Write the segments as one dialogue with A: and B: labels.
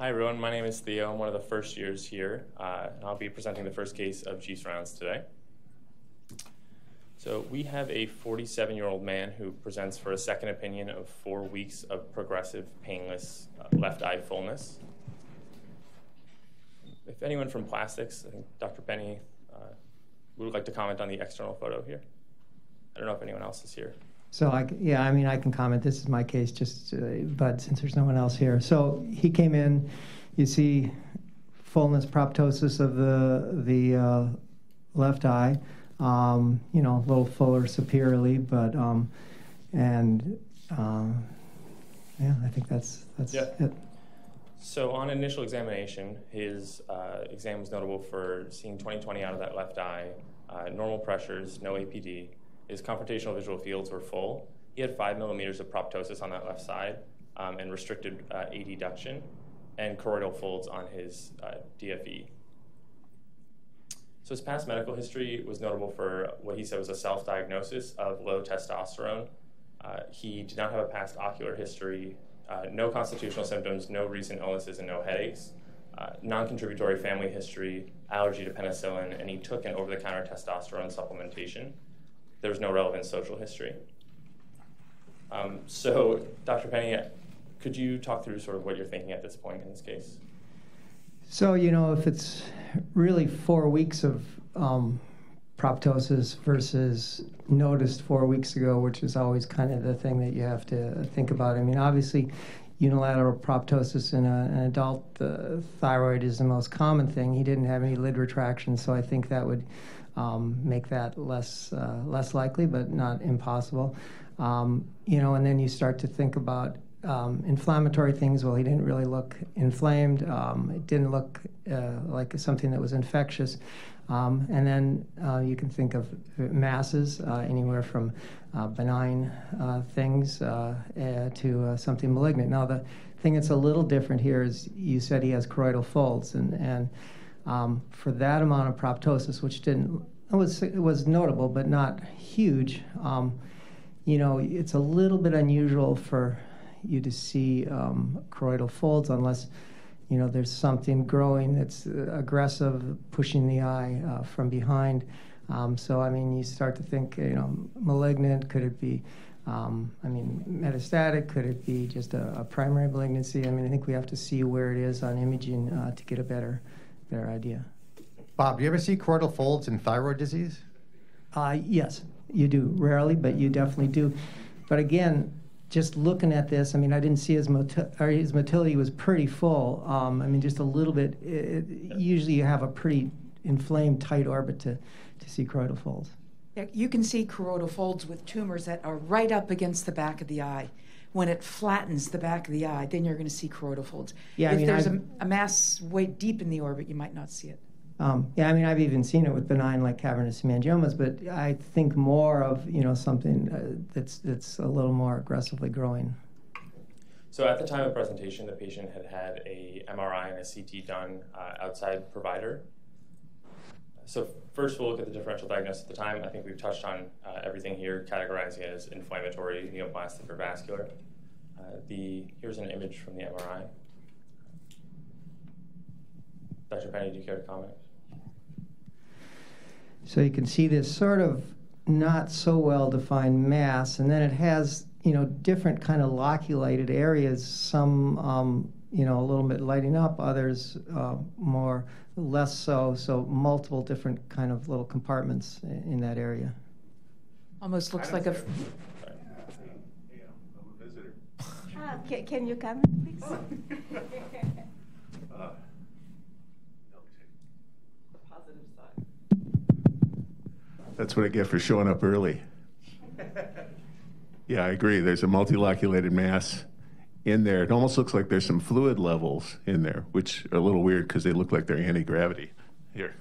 A: Hi, everyone. My name is Theo. I'm one of the first years here. Uh, and I'll be presenting the first case of Chiefs Rounds today. So we have a 47-year-old man who presents for a second opinion of four weeks of progressive, painless uh, left eye fullness. If anyone from plastics, I think Dr. Penne uh, would like to comment on the external photo here. I don't know if anyone else is here.
B: So I, yeah, I mean, I can comment. This is my case, just, uh, but since there's no one else here. So he came in, you see fullness proptosis of the, the uh, left eye, um, you know, a little fuller superiorly, but, um, and, um, yeah, I think that's, that's
A: Yeah.
B: it.
A: So on initial examination, his uh, exam was notable for seeing 20/20 out of that left eye, uh, normal pressures, no APD. His confrontational visual fields were full. He had five millimeters of proptosis on that left side um, and restricted uh, adduction and choroidal folds on his uh, DFE. So his past medical history was notable for what he said was a self-diagnosis of low testosterone. Uh, he did not have a past ocular history, uh, no constitutional symptoms, no recent illnesses, and no headaches. Uh, non-contributory family history, allergy to penicillin, and he took an over-the-counter testosterone supplementation. There was no relevant social history. Um, so, Dr. Penne, could you talk through sort of what you're thinking at this point in this case?
B: So, you know, if it's really four weeks of um, proptosis versus noticed four weeks ago, which is always kind of the thing that you have to think about. I mean, obviously, unilateral proptosis in a, an adult thyroid is the most common thing. He didn't have any lid retraction, so I think that would um, make that less uh, less likely, but not impossible. Um, you know, and then you start to think about um, inflammatory things. Well, he didn't really look inflamed. Um, it didn't look uh, like something that was infectious. Um, and then uh, you can think of masses, uh, anywhere from uh, benign uh, things to something malignant. Now, the thing that's a little different here is you said he has choroidal folds, and, and um, for that amount of proptosis, which didn't it was it was notable but not huge. Um, you know, it's a little bit unusual for you to see um, choroidal folds unless you know there's something growing that's aggressive, pushing the eye uh, from behind. Um, so I mean, you start to think, you know, malignant. Could it be? Um, I mean, metastatic? Could it be just a, a, primary malignancy? I mean, I think we have to see where it is on imaging uh, to get a better, better idea.
C: Bob, do you ever see choroidal folds in thyroid disease?
B: Uh, yes, you do. Rarely, but you definitely do. But again, just looking at this, I mean, I didn't see his, moti- or his motility was pretty full. Um, I mean, just a little bit. It, usually, you have a pretty inflamed, tight orbit to, to see choroidal folds.
D: You can see choroidal folds with tumors that are right up against the back of the eye. When it flattens the back of the eye, then you're going to see choroidal folds.
B: Yeah, I
D: if
B: mean,
D: there's a,
B: I've-
D: a mass way deep in the orbit, you might not see it.
B: Um, yeah, I mean, I've even seen it with benign like cavernous hemangiomas, but I think more of you know something uh, that's that's a little more aggressively growing.
A: So at the time of presentation, the patient had had a MRI and a CT done uh, outside provider. So first, we'll look at the differential diagnosis at the time. I think we've touched on uh, everything here, categorizing it as inflammatory, neoplastic, or vascular. Uh, the here's an image from the MRI. Dr. Penne, do you care to comment?
B: So you can see this sort of not so well defined mass, and then it has you know different kind of loculated areas. Some um, you know a little bit lighting up, others uh, more less so. So multiple different kind of little compartments in, in that area.
D: Almost looks like a.
A: Sorry.
E: Can you come, please? Oh.
F: That's what I get for showing up early. Yeah, I agree. There's a multiloculated mass in there. It almost looks like there's some fluid levels in there, which are a little weird because they look like they're anti-gravity. Here,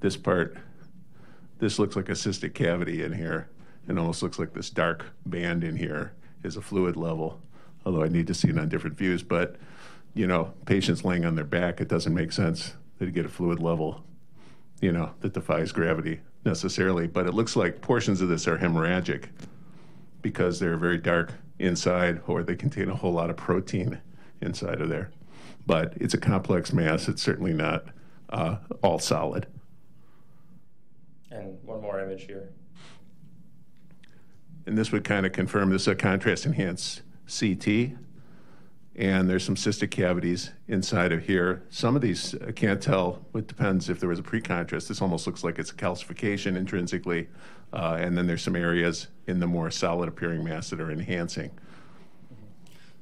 F: this part, this looks like a cystic cavity in here. It almost looks like this dark band in here is a fluid level, although I need to see it on different views. But, you know, patients laying on their back, it doesn't make sense that you get a fluid level, you know, that defies gravity necessarily. But it looks like portions of this are hemorrhagic because they're very dark inside or they contain a whole lot of protein inside of there. but it's a complex mass. It's certainly not uh, all solid.
A: And one more image here.
F: And this would kind of confirm this is a contrast enhanced CT. And there's some cystic cavities inside of here. Some of these, I can't tell. It depends if there was a pre-contrast. This almost looks like it's a calcification intrinsically. Uh, and then there's some areas in the more solid appearing mass that are enhancing.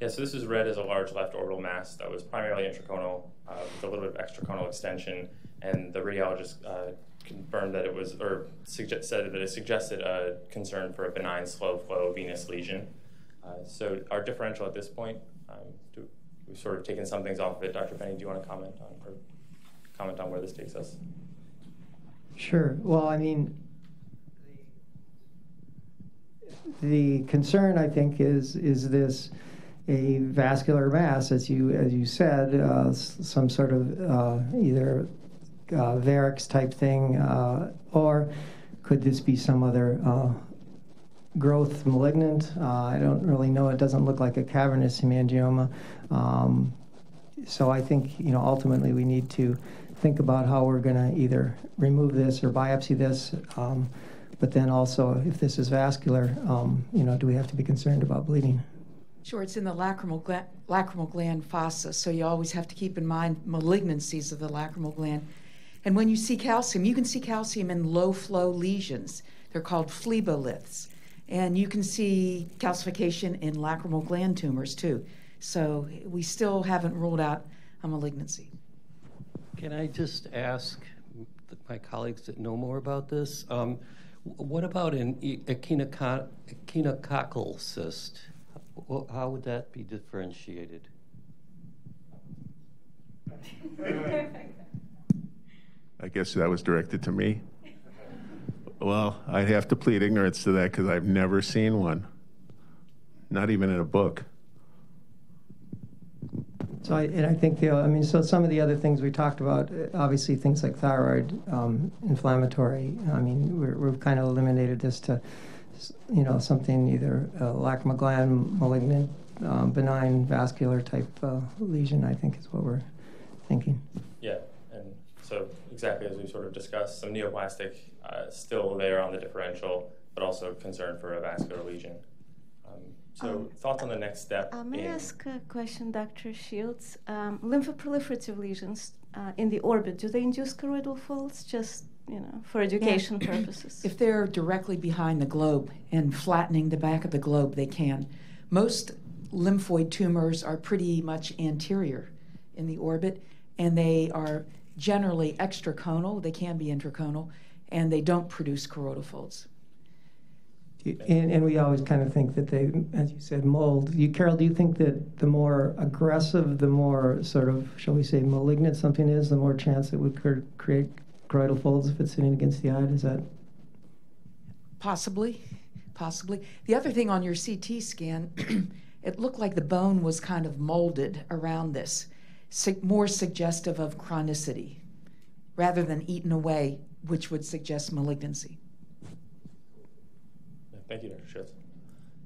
A: Yeah, so this is read as a large left orbital mass that was primarily intraconal uh, with a little bit of extraconal extension. And the radiologist uh, confirmed that it was, or said that it suggested a concern for a benign slow flow venous lesion. Uh, so our differential at this point, um, do, we've sort of taken some things off of it. Dr. Penne, do you want to comment on or comment on where this takes us?
B: Sure. Well, I mean, the concern I think is is this a vascular mass, as you as you said, uh, some sort of uh, either uh, varix type thing, uh, or could this be some other uh, growth malignant? Uh, I don't really know. It doesn't look like a cavernous hemangioma. Um, so I think you know ultimately we need to think about how we're going to either remove this or biopsy this. Um, but then also, if this is vascular, um, you know, do we have to be concerned about bleeding?
D: Sure, it's in the lacrimal, gla- lacrimal gland fossa, so you always have to keep in mind malignancies of the lacrimal gland. And when you see calcium, you can see calcium in low flow lesions. They're called phleboliths. And you can see calcification in lacrimal gland tumors too. So we still haven't ruled out a malignancy.
G: Can I just ask my colleagues that know more about this? Um, what about an echinococcal cyst? How would that be differentiated?
F: I guess that was directed to me. Well, I'd have to plead ignorance to that because I've never seen one, not even in a book.
B: So, I, and I think the, I mean, so some of the other things we talked about, uh, obviously things like thyroid, um, inflammatory. I mean, we're, we've kind of eliminated this to, you know, something either uh, lacrimal gland, malignant, um, benign vascular type uh, lesion. I think is what we're thinking.
A: Yeah, and so exactly as we sort of discussed, some neoplastic uh, still there on the differential, but also concern for a vascular lesion. So, um, thoughts on the next step?
E: Uh, may I ask a question, Dr. Shields? Um, lymphoproliferative lesions uh, in the orbit, do they induce choroidal folds just, you know, for education yeah. purposes?
D: If they're directly behind the globe and flattening the back of the globe, they can. Most lymphoid tumors are pretty much anterior in the orbit, and they are generally extraconal. They can be intraconal, and they don't produce choroidal folds.
B: And, and, we always kind of think that they, as you said, mold. You, Carol, do you think that the more aggressive, the more sort of, shall we say, malignant something is, the more chance it would create choroidal folds if it's sitting against the eye? Is that?
D: Possibly, possibly. The other thing on your CT scan, it looked like the bone was kind of molded around this, more suggestive of chronicity rather than eaten away, which would suggest malignancy.
A: Thank you, Dr. Schutz.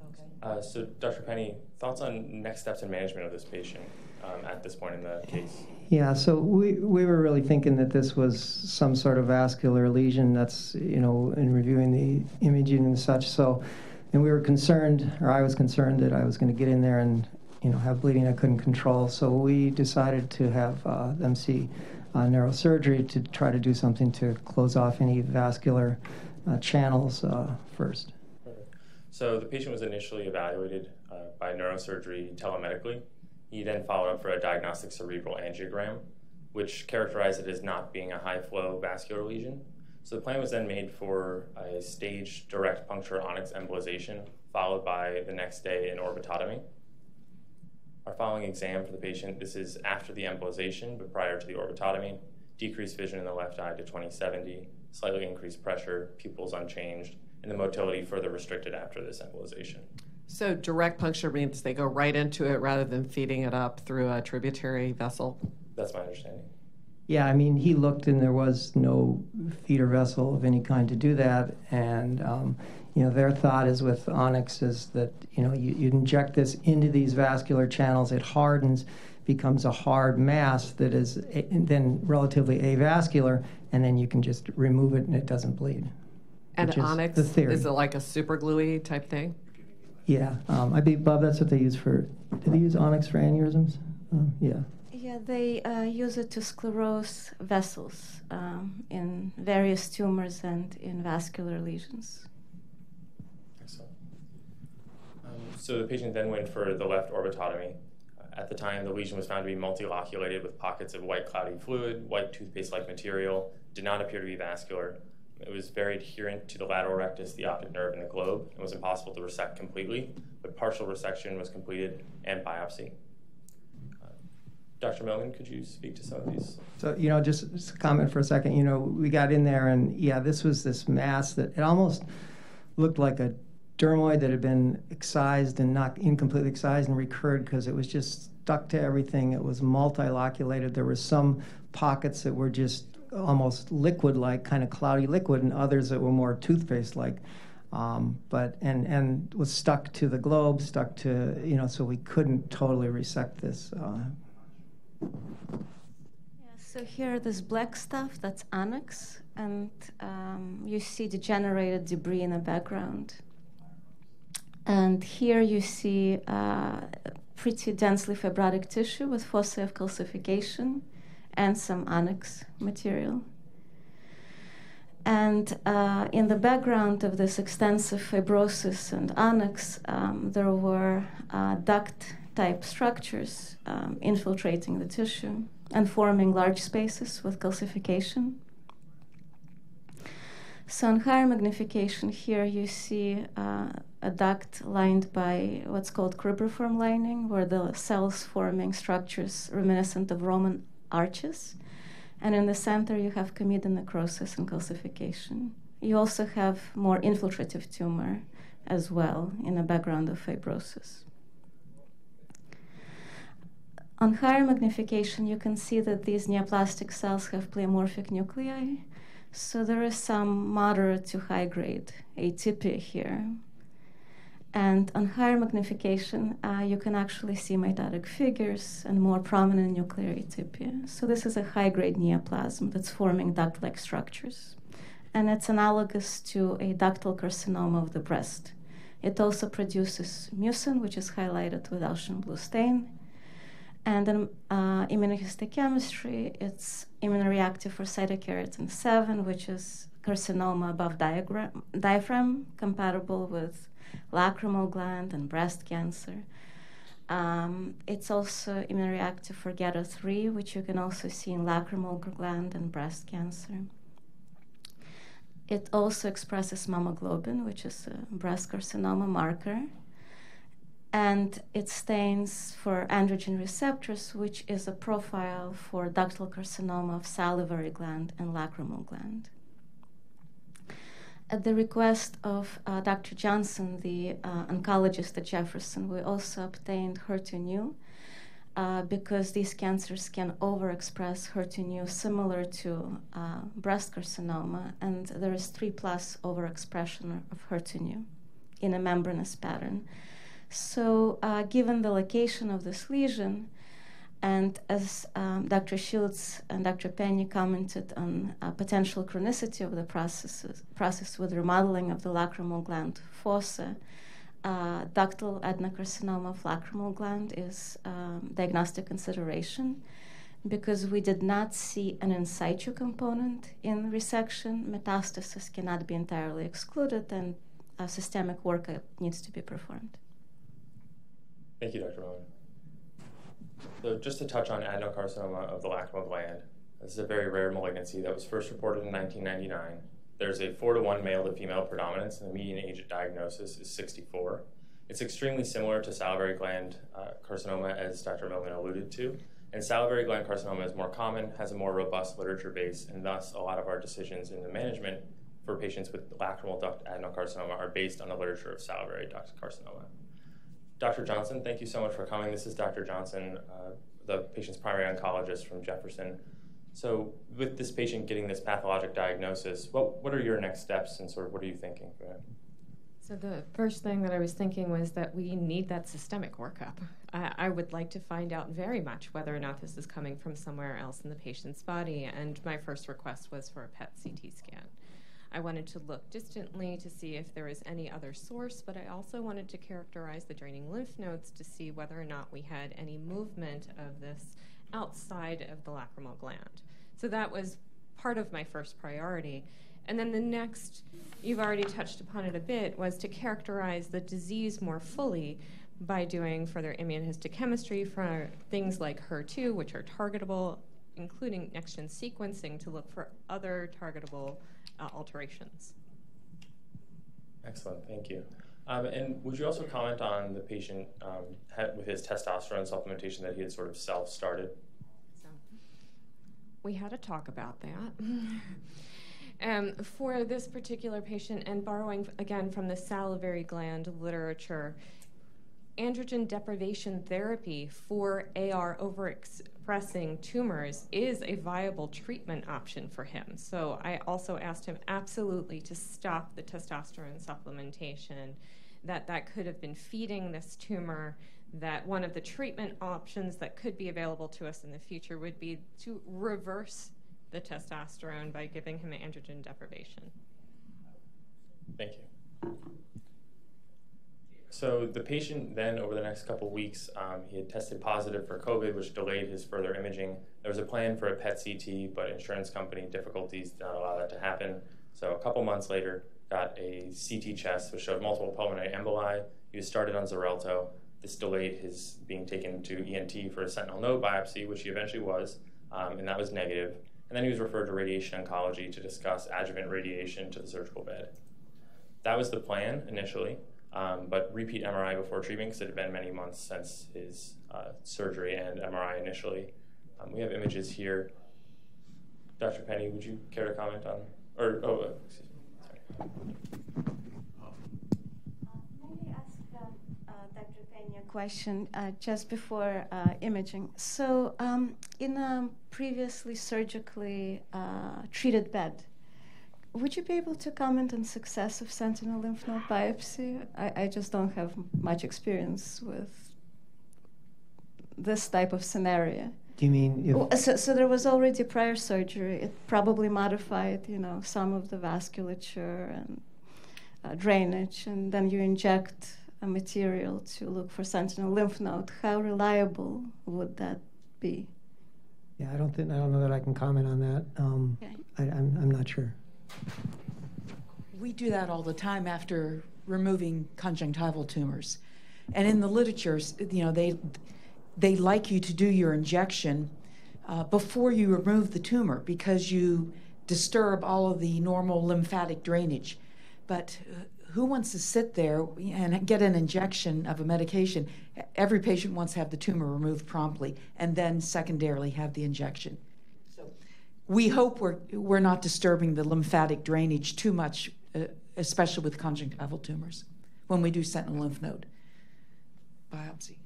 A: Okay. Uh, so, Dr. Penne, thoughts on next steps in management of this patient um, at this point in the case?
B: Yeah, so we, we were really thinking that this was some sort of vascular lesion that's, you know, in reviewing the imaging and such. So, and we were concerned, or I was concerned that I was going to get in there and, you know, have bleeding I couldn't control. So we decided to have uh, them see uh, neurosurgery to try to do something to close off any vascular uh, channels uh, first.
A: So the patient was initially evaluated uh, by neurosurgery telemedically. He then followed up for a diagnostic cerebral angiogram, which characterized it as not being a high flow vascular lesion. So the plan was then made for a staged direct puncture onyx embolization, followed by the next day an orbitotomy. Our following exam for the patient, this is after the embolization, but prior to the orbitotomy, decreased vision in the left eye to 2070, slightly increased pressure, pupils unchanged, and the motility further restricted after this embolization.
H: So direct puncture means they go right into it rather than feeding it up through a tributary vessel?
A: That's my understanding.
B: Yeah, I mean, he looked and there was no feeder vessel of any kind to do that. And, um, you know, their thought is with Onyx is that, you know, you, you inject this into these vascular channels, it hardens, becomes a hard mass that is a, then relatively avascular, and then you can just remove it and it doesn't bleed.
H: And
B: which is
H: onyx,
B: the
H: is it like a super gluey type thing?
B: Yeah, um, I be, Bob, that's what they use for. Do they use onyx for aneurysms? Um, yeah.
E: Yeah, they uh, use it to sclerose vessels um, in various tumors and in vascular lesions.
A: Excellent. Um, so the patient then went for the left orbitotomy. Uh, At the time, the lesion was found to be multiloculated with pockets of white cloudy fluid, white toothpaste-like material, did not appear to be vascular. It was very adherent to the lateral rectus, the optic nerve, and the globe, and was impossible to resect completely, but partial resection was completed and biopsy. Uh, Dr. Milman, could you speak to some of these?
B: So, you know, just, just comment for a second. You know, we got in there, and yeah, this was this mass that it almost looked like a dermoid that had been excised and not incompletely excised and recurred because it was just stuck to everything. It was multiloculated. There were some pockets that were just almost liquid-like, kind of cloudy liquid, and others that were more toothpaste-like. Um, but and and was stuck to the globe, stuck to you know, so we couldn't totally resect this. Uh,
E: Yeah, so here, this black stuff, that's onyx, and um, you see degenerated debris in the background. And here you see uh, pretty densely fibrotic tissue with foci of calcification and some onyx material. And uh, in the background of this extensive fibrosis and onyx, um, there were uh, duct type structures um, infiltrating the tissue and forming large spaces with calcification. So, on higher magnification, here you see uh, a duct lined by what's called cribriform lining, where the cells forming structures reminiscent of Roman arches. And in the center, you have comedo necrosis and calcification. You also have more infiltrative tumor as well in a background of fibrosis. On higher magnification, you can see that these neoplastic cells have pleomorphic nuclei. So there is some moderate to high grade atypia here. And on higher magnification, uh, you can actually see mitotic figures and more prominent nuclear atypia. So this is a high grade neoplasm that's forming duct like structures. And it's analogous to a ductal carcinoma of the breast. It also produces mucin, which is highlighted with Alcian blue stain. And in uh, immunohistochemistry, it's immunoreactive for cytokeratin 7, which is carcinoma above diagram, diaphragm, compatible with lacrimal gland and breast cancer. Um, it's also immunoreactive for GATA3, which you can also see in lacrimal gland and breast cancer. It also expresses mammoglobin, which is a breast carcinoma marker. And it stains for androgen receptors, which is a profile for ductal carcinoma of salivary gland and lacrimal gland at the request of uh, Dr. Johnson, the uh, oncologist at Jefferson, we also obtained HER2/neu uh, because these cancers can overexpress HER2/neu similar to uh, breast carcinoma, and there is 3 plus overexpression of HER2/neu in a membranous pattern. So, uh, given the location of this lesion, and as um, Dr. Shields and Dr. Penne commented on uh, potential chronicity of the processes, process with remodeling of the lacrimal gland fossa, uh, ductal adenocarcinoma of lacrimal gland is um, diagnostic consideration because we did not see an in situ component in resection. Metastasis cannot be entirely excluded, and a systemic workup needs to be performed.
A: Thank you, Dr. Rowan. So just to touch on adenocarcinoma of the lacrimal gland, this is a very rare malignancy that was first reported in 1999. There's a 4 to 1 male to female predominance, and the median age at diagnosis is 64. It's extremely similar to salivary gland uh, carcinoma, as Dr. Milman alluded to. And salivary gland carcinoma is more common, has a more robust literature base, and thus a lot of our decisions in the management for patients with lacrimal duct adenocarcinoma are based on the literature of salivary duct carcinoma. Dr. Johnson, thank you so much for coming. This is Dr. Johnson, uh, the patient's primary oncologist from Jefferson. So, with this patient getting this pathologic diagnosis, what, what are your next steps and sort of what are you thinking for him?
I: So the first thing that I was thinking was that we need that systemic workup. I, I, would like to find out very much whether or not this is coming from somewhere else in the patient's body, and my first request was for a PET CT scan. I wanted to look distantly to see if there was any other source, but I also wanted to characterize the draining lymph nodes to see whether or not we had any movement of this outside of the lacrimal gland. So that was part of my first priority. And then the next, you've already touched upon it a bit, was to characterize the disease more fully by doing further immunohistochemistry for things like HER2, which are targetable, including next gen sequencing to look for other targetable uh, alterations.
A: Excellent, thank you. Um, and would you also comment on the patient um, had, with his testosterone supplementation that he had sort of self started?
I: So, we had a talk about that. Um, for this particular patient, and borrowing again from the salivary gland literature, androgen deprivation therapy for AR overexpressing tumors is a viable treatment option for him. So I also asked him absolutely to stop the testosterone supplementation, that that could have been feeding this tumor, that one of the treatment options that could be available to us in the future would be to reverse the testosterone by giving him androgen deprivation.
A: Thank you. So the patient then, over the next couple weeks, um, he had tested positive for COVID, which delayed his further imaging. There was a plan for a PET CT, but insurance company difficulties did not allow that to happen. So a couple months later, got a CT chest which showed multiple pulmonary emboli. He was started on Xarelto. This delayed his being taken to ENT for a sentinel node biopsy, which he eventually was, um, and that was negative. And then he was referred to radiation oncology to discuss adjuvant radiation to the surgical bed. That was the plan initially, um, but repeat MRI before treatment because it had been many months since his uh, surgery and MRI initially. Um, we have images here. Dr. Penne, would you care to comment on, or, oh, uh, excuse me, sorry.
E: question uh, Dr. Penne a question just before uh, imaging. So, um, in a previously surgically uh, treated bed, would you be able to comment on success of sentinel lymph node biopsy? I, I just don't have much experience with this type of scenario.
B: Do you mean?
E: So, so there was already prior surgery. It probably modified, you know, some of the vasculature and uh, drainage, and then you inject a material to look for sentinel lymph node. How reliable would that be?
B: Yeah, I don't think I don't know that I can comment on that. Um, okay. I, I'm I'm not sure.
D: We do that all the time after removing conjunctival tumors, and in the literature, you know, they they like you to do your injection uh, before you remove the tumor because you disturb all of the normal lymphatic drainage. But uh, who wants to sit there and get an injection of a medication? Every patient wants to have the tumor removed promptly and then secondarily have the injection. We hope we're, we're not disturbing the lymphatic drainage too much, uh, especially with conjunctival tumors, when we do sentinel lymph node biopsy.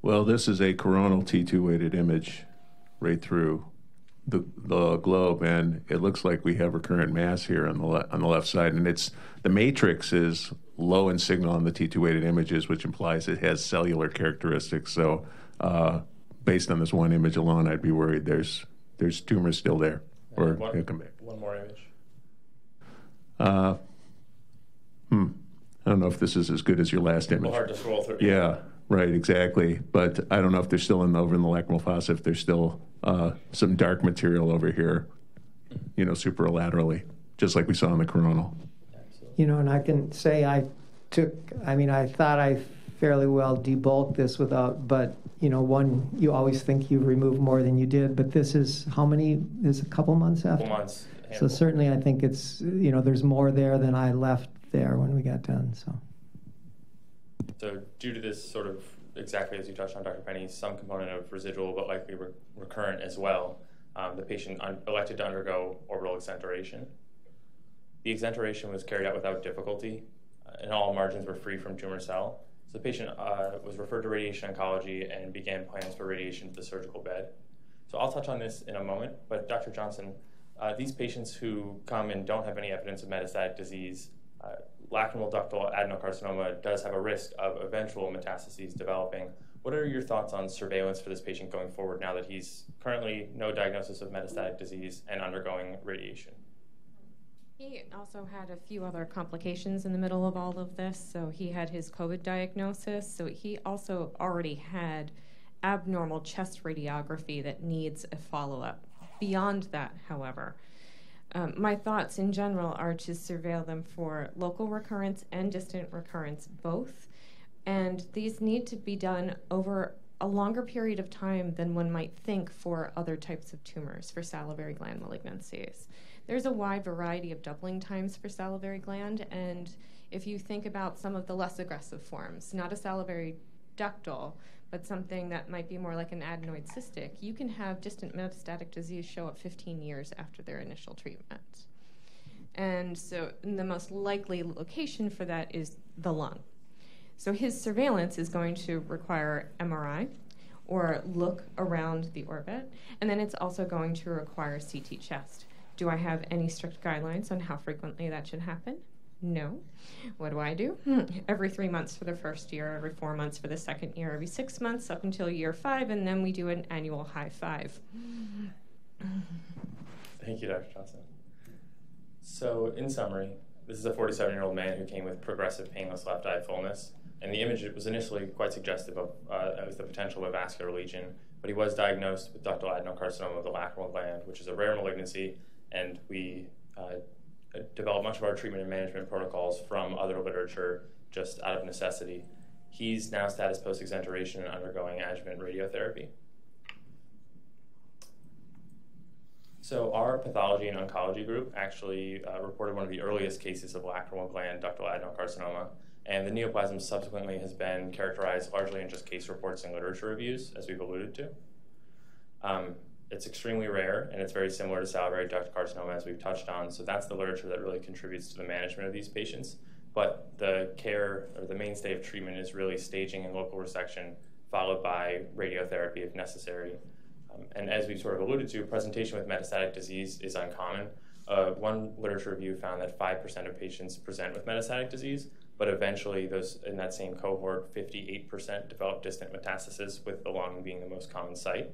F: Well, this is a coronal T2 weighted image right through the, the globe, and it looks like we have recurrent mass here on the le- on the left side, and it's the matrix is low in signal on the T2 weighted images, which implies it has cellular characteristics. So, uh, based on this one image alone, I'd be worried there's there's tumors still there, or
A: one, come back. One more image.
F: Uh, hmm. I don't know if this is as good as your last image.
A: hard to scroll through.
F: Yeah, right, exactly. But I don't know if they're still in the, over in the lacrimal fossa, if there's still uh, some dark material over here, you know, superlaterally, just like we saw in the coronal.
B: You know, and I can say I took, I mean, I thought I fairly well debulked this without, but, you know, one, you always think you remove more than you did, but this is how many, is a couple months after?
A: Couple months.
B: So certainly I think it's, you know, there's more there than I left there when we got done, so.
A: So due to this sort of exactly as you touched on, Dr. Penne, some component of residual but likely re- recurrent as well. Um, the patient un- elected to undergo orbital exenteration. The exenteration was carried out without difficulty, and all margins were free from tumor cell. So the patient uh, was referred to radiation oncology and began plans for radiation to the surgical bed. So I'll touch on this in a moment, but Dr. Johnson, uh, these patients who come and don't have any evidence of metastatic disease, Uh, lacrimal ductal adenocarcinoma does have a risk of eventual metastases developing. What are your thoughts on surveillance for this patient going forward now that he's currently no diagnosis of metastatic disease and undergoing radiation?
I: He also had a few other complications in the middle of all of this. So he had his COVID diagnosis. So he also already had abnormal chest radiography that needs a follow up. Beyond that, however, um, my thoughts in general are to surveil them for local recurrence and distant recurrence both. And these need to be done over a longer period of time than one might think for other types of tumors, for salivary gland malignancies. There's a wide variety of doubling times for salivary gland, and if you think about some of the less aggressive forms, not a salivary ductal, but something that might be more like an adenoid cystic, you can have distant metastatic disease show up 15 years after their initial treatment. And so the most likely location for that is the lung. So his surveillance is going to require MRI or look around the orbit, and then it's also going to require CT chest. Do I have any strict guidelines on how frequently that should happen? No. What do I do? Hmm. Every three months for the first year, every four months for the second year, every six months up until year five, and then we do an annual high five.
A: Thank you, Dr. Johnson. So, in summary, this is a 47 year old man who came with progressive painless left eye fullness, and the image was initially quite suggestive of uh, the potential of a vascular lesion, but he was diagnosed with ductal adenocarcinoma of the lacrimal gland, which is a rare malignancy, and we uh, developed much of our treatment and management protocols from other literature just out of necessity. He's now status post exenteration and undergoing adjuvant radiotherapy. So our pathology and oncology group actually uh, reported one of the earliest cases of lacrimal gland ductal adenocarcinoma, and the neoplasm subsequently has been characterized largely in just case reports and literature reviews, as we've alluded to. Um, it's extremely rare, and it's very similar to salivary duct carcinoma, as we've touched on. So that's the literature that really contributes to the management of these patients. But the care or the mainstay of treatment is really staging and local resection, followed by radiotherapy if necessary. Um, and as we've sort of alluded to, presentation with metastatic disease is uncommon. Uh, one literature review found that 5% of patients present with metastatic disease, but eventually those in that same cohort, 58% develop distant metastasis, with the lung being the most common site.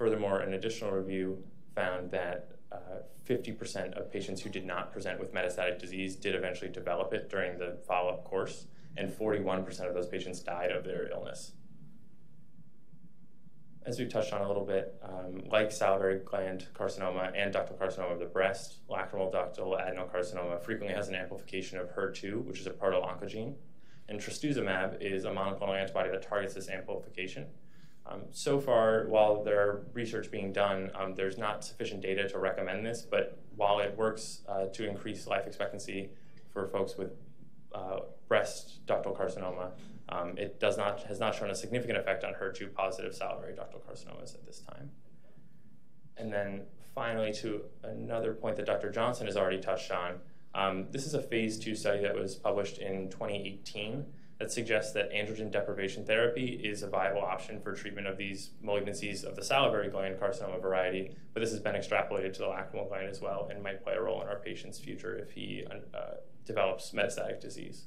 A: Furthermore, an additional review found that uh, 50% of patients who did not present with metastatic disease did eventually develop it during the follow up course, and 41% of those patients died of their illness. As we've touched on a little bit, um, like salivary gland carcinoma and ductal carcinoma of the breast, lacrimal ductal adenocarcinoma frequently has an amplification of HER2, which is a proto oncogene, and trastuzumab is a monoclonal antibody that targets this amplification. Um, so far, while there are research being done, um, there's not sufficient data to recommend this, but while it works uh, to increase life expectancy for folks with uh, breast ductal carcinoma, um, it does not, has not shown a significant effect on HER2 positive salivary ductal carcinomas at this time. And then finally, to another point that Dr. Johnson has already touched on, um, this is a phase two study that was published in 2018 that suggests that androgen deprivation therapy is a viable option for treatment of these malignancies of the salivary gland carcinoma variety, but this has been extrapolated to the lacrimal gland as well and might play a role in our patient's future if he uh, develops metastatic disease.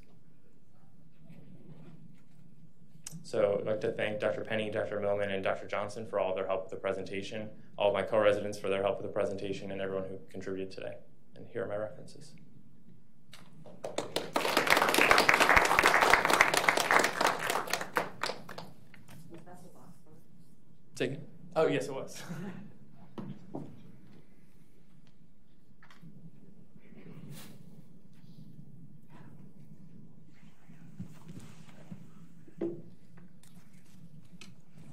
A: So I'd like to thank Dr. Penne, Dr. Milman, and Dr. Johnson for all their help with the presentation, all of my co-residents for their help with the presentation, and everyone who contributed today. And here are my references. Take it. Oh, yes, it was.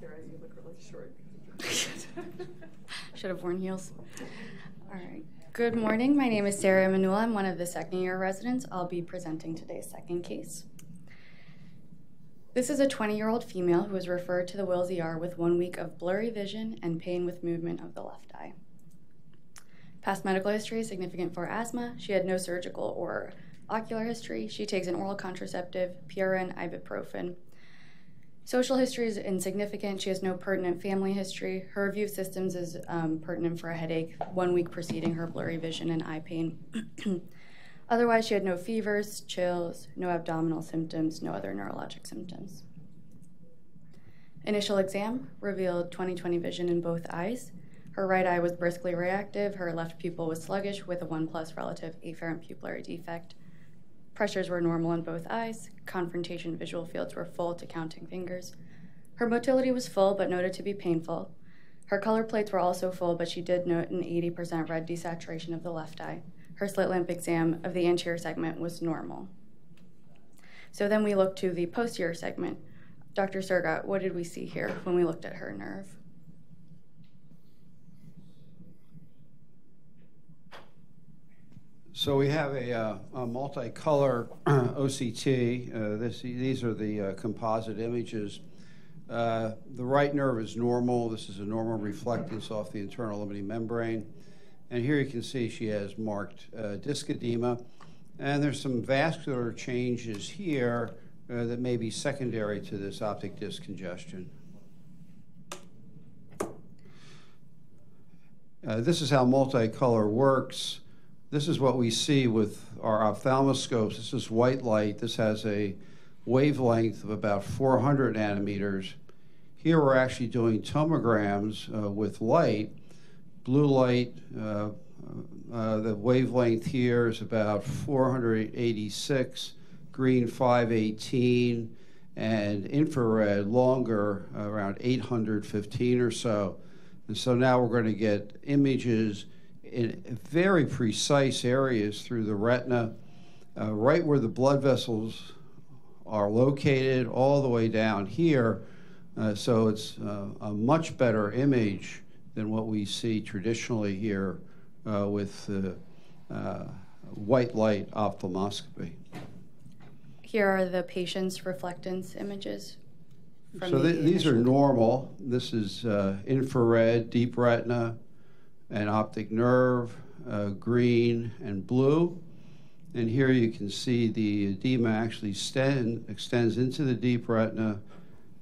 A: Your eyes, you look really short.
J: Should have worn heels. All right. Good morning. My name is Sarah Amanullah. I'm one of the second year residents. I'll be presenting today's second case. This is a 20 year old female who was referred to the Wills ER with one week of blurry vision and pain with movement of the left eye. Past medical history is significant for asthma. She had no surgical or ocular history. She takes an oral contraceptive, PRN, ibuprofen. Social history is insignificant. She has no pertinent family history. Her review of systems is um, pertinent for a headache, one week preceding her blurry vision and eye pain. Otherwise, she had no fevers, chills, no abdominal symptoms, no other neurologic symptoms. Initial exam revealed 20/20 vision in both eyes. Her right eye was briskly reactive, her left pupil was sluggish with a 1 plus relative afferent pupillary defect. Pressures were normal in both eyes, confrontation visual fields were full to counting fingers. Her motility was full but noted to be painful. Her color plates were also full, but she did note an 80% red desaturation of the left eye. Her slit lamp exam of the anterior segment was normal. So then we looked to the posterior segment. Dr. Sergott, what did we see here when we looked at her nerve?
K: So we have a, uh, a multicolor OCT. Uh, this, these are the uh, composite images. Uh, the right nerve is normal. This is a normal reflectance off the internal limiting membrane. And here you can see she has marked uh, disc edema. And there's some vascular changes here uh, that may be secondary to this optic disc congestion. this is how multicolor works. This is what we see with our ophthalmoscopes. This is white light. This has a wavelength of about 400 nanometers. Here we're actually doing tomograms uh, with light. Blue light, uh, uh, the wavelength here is about 486, green 518, and infrared longer, around 815 or so. And so now we're going to get images in very precise areas through the retina, uh, right where the blood vessels are located, all the way down here. Uh, so it's uh, a much better image than what we see traditionally here uh, with uh, white light ophthalmoscopy.
J: Here are the patient's reflectance images.
K: so th these are normal. This is uh, infrared, deep retina, and optic nerve, uh, green and blue. And here you can see the edema actually extend, extends into the deep retina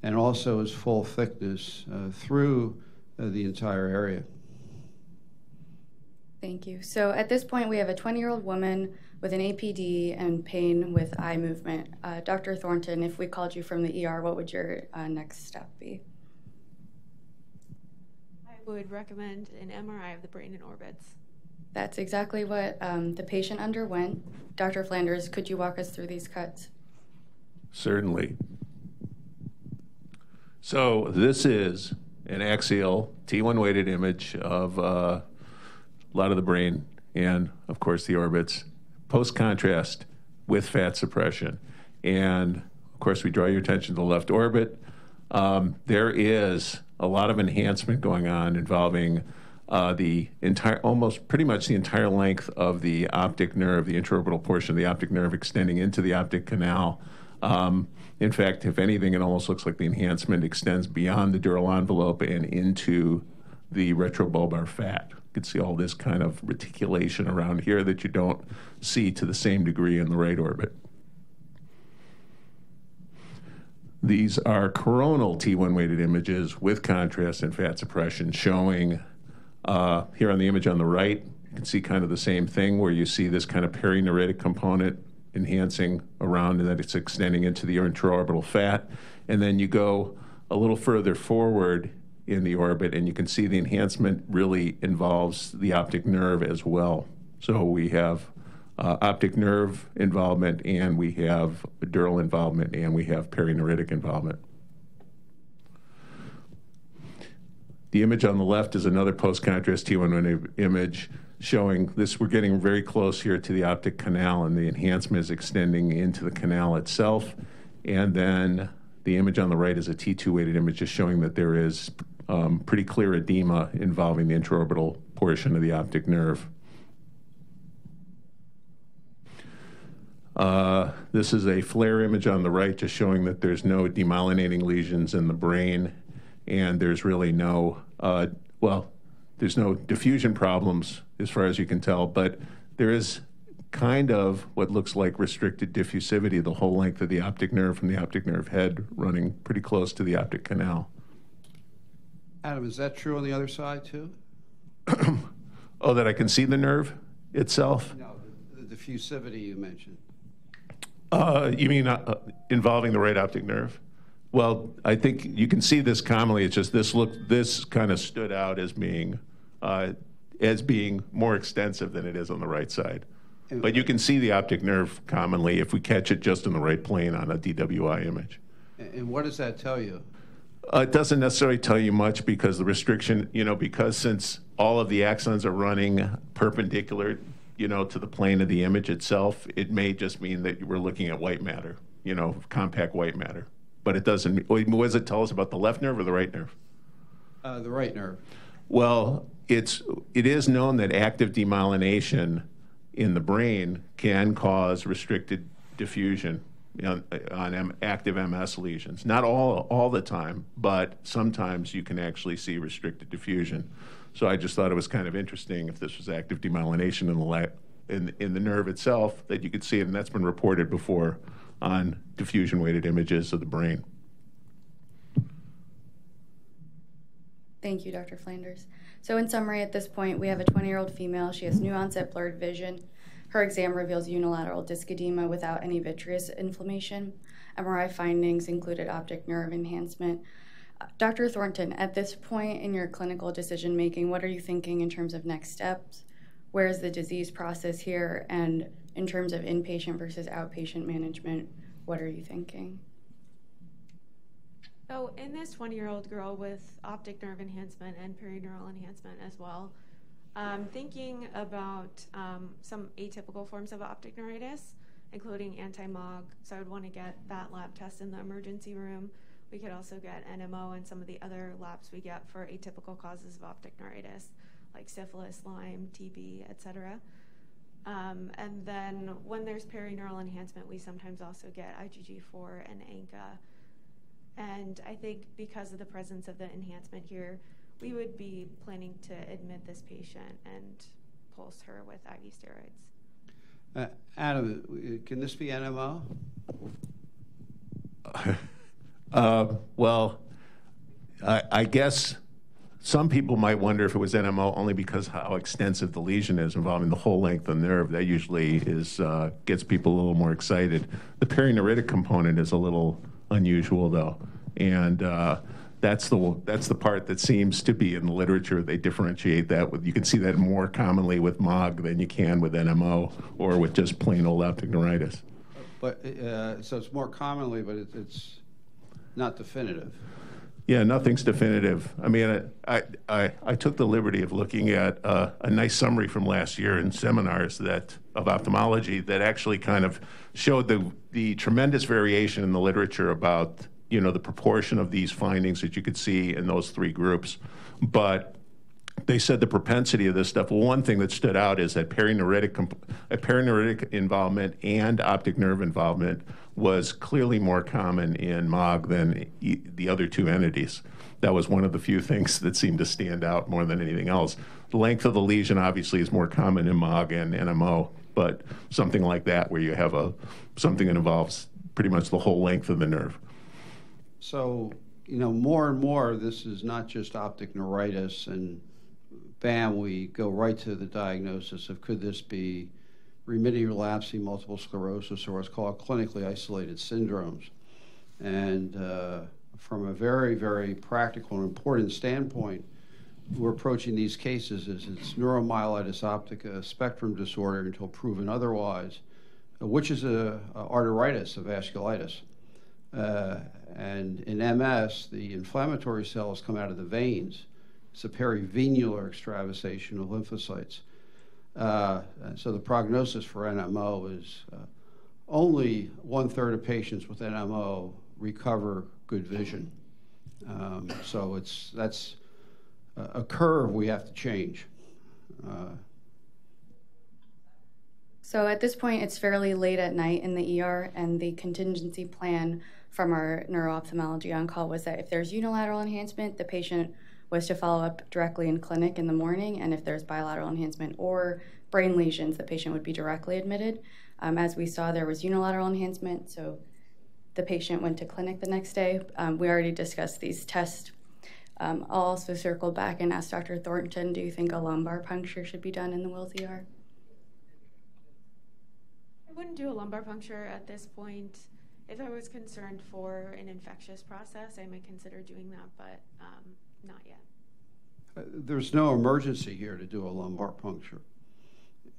K: and also is full thickness uh, through the entire area.
J: Thank you. So at this point, we have a 20 year old woman with an APD and pain with eye movement. Uh, Dr. Thornton, if we called you from the ER, what would your uh, next step be?
L: I would recommend an MRI of the brain and orbits.
J: That's exactly what um, the patient underwent. Dr. Flanders, could you walk us through these cuts?
F: Certainly. So this is an axial T1 weighted image of uh, a lot of the brain and, of course, the orbits, post contrast with fat suppression. And of course, we draw your attention to the left orbit. Um, there is a lot of enhancement going on involving uh, the entire, almost pretty much the entire length of the optic nerve, the intraorbital portion of the optic nerve extending into the optic canal. Um, in fact, if anything, it almost looks like the enhancement extends beyond the dural envelope and into the retrobulbar fat. You can see all this kind of reticulation around here that you don't see to the same degree in the right orbit. These are coronal T1 weighted images with contrast and fat suppression showing uh, here on the image on the right, you can see kind of the same thing where you see this kind of perineuritic component enhancing around and that it's extending into the intraorbital fat. And then you go a little further forward in the orbit and you can see the enhancement really involves the optic nerve as well. So we have uh, optic nerve involvement, and we have dural involvement, and we have perineuritic involvement. The image on the left is another post-contrast T1 image showing this. We're getting very close here to the optic canal, and the enhancement is extending into the canal itself. And then the image on the right is a T2 weighted image, just showing that there is um, pretty clear edema involving the intraorbital portion of the optic nerve. Uh, this is a FLAIR image on the right, just showing that there's no demyelinating lesions in the brain, and there's really no, uh, well, there's no diffusion problems as far as you can tell, but there is kind of what looks like restricted diffusivity the whole length of the optic nerve from the optic nerve head running pretty close to the optic canal.
K: Adam, is that true on the other side too?
F: oh, that I can see the nerve itself?
K: No, the diffusivity you mentioned?
F: Uh, you mean uh, involving the right optic nerve? Well, I think you can see this commonly. It's just this look. This kind of stood out as being uh, as being more extensive than it is on the right side. But you can see the optic nerve commonly if we catch it just in the right plane on a DWI image.
K: And what does that tell you?
F: Uh, it doesn't necessarily tell you much because the restriction, you know, because since all of the axons are running perpendicular, you know, to the plane of the image itself, it may just mean that we're looking at white matter, you know, compact white matter. But it doesn't. What does it tell us about the left nerve or the right nerve?
K: Uh, the right nerve.
F: Well, it's it is known that active demyelination in the brain can cause restricted diffusion on, on M, active MS lesions. Not all all the time, but sometimes you can actually see restricted diffusion. So I just thought it was kind of interesting if this was active demyelination in the la- in, in the nerve itself that you could see it, and that's been reported before on diffusion weighted images of the brain.
J: Thank you, Dr. Flanders. So, in summary, at this point, we have a 20 year old female. She has new onset blurred vision. Her exam reveals unilateral disc edema without any vitreous inflammation. MRI findings included optic nerve enhancement. Dr. Thornton, at this point in your clinical decision making, what are you thinking in terms of next steps? Where is the disease process here? And in terms of inpatient versus outpatient management, what are you thinking?
L: So, in this 20 year old girl with optic nerve enhancement and perineural enhancement as well, um, thinking about um, some atypical forms of optic neuritis, including anti-MOG. So I would want to get that lab test in the emergency room. We could also get NMO and some of the other labs we get for atypical causes of optic neuritis, like syphilis, Lyme, TB, etc. Um, and then when there's perineural enhancement, we sometimes also get IgG4 and ANCA. And I think because of the presence of the enhancement here, we would be planning to admit this patient and pulse her with IV steroids.
K: Uh, Adam, can this be NMO?
F: uh, well, I, I, guess some people might wonder if it was NMO only because how extensive the lesion is involving the whole length of the nerve. That usually is uh, gets people a little more excited. The perineuritic component is a little unusual, though, and uh, that's the that's the part that seems to be in the literature. They differentiate that with you can see that more commonly with MOG than you can with NMO or with just plain old optic neuritis.
K: But uh, so it's more commonly, but it, it's not definitive.
F: Yeah, nothing's definitive. I mean, I I, I took the liberty of looking at uh, a nice summary from last year in seminars that of ophthalmology that actually kind of showed the the tremendous variation in the literature about you know the proportion of these findings that you could see in those three groups, but they said the propensity of this stuff. Well, one thing that stood out is that perineuritic, perineuritic involvement and optic nerve involvement was clearly more common in MOG than e the other two entities. That was one of the few things that seemed to stand out more than anything else. The length of the lesion obviously is more common in MOG and NMO, but something like that where you have a something that involves pretty much the whole length of the nerve.
K: So, you know, more and more, this is not just optic neuritis, and bam, we go right to the diagnosis of could this be remitting relapsing multiple sclerosis or what's called clinically isolated syndromes. And uh, from a very, very practical and important standpoint, we're approaching these cases as it's neuromyelitis optica spectrum disorder until proven otherwise, which is a, a arteritis, a vasculitis. Uh, and in MS, the inflammatory cells come out of the veins. It's a perivenular extravasation of lymphocytes. Uh, so the prognosis for NMO is uh, only one third of patients with NMO recover good vision. Um, so it's that's a, curve we have to change. Uh,
J: so at this point, it's fairly late at night in the ER, and the contingency plan from our neuro-ophthalmology on call was that if there's unilateral enhancement, the patient was to follow up directly in clinic in the morning, and if there's bilateral enhancement or brain lesions, the patient would be directly admitted. Um, as we saw, there was unilateral enhancement, so the patient went to clinic the next day. Um, we already discussed these tests. Um, I'll also circle back and ask Dr. Thornton, do you think a lumbar puncture should be done in the Wills ER?
L: I wouldn't do a lumbar puncture at this point. If I was concerned for an infectious process, I might consider doing that, but um, not yet.
K: Uh, There's no emergency here to do a lumbar puncture.